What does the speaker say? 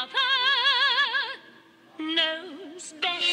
Father knows best.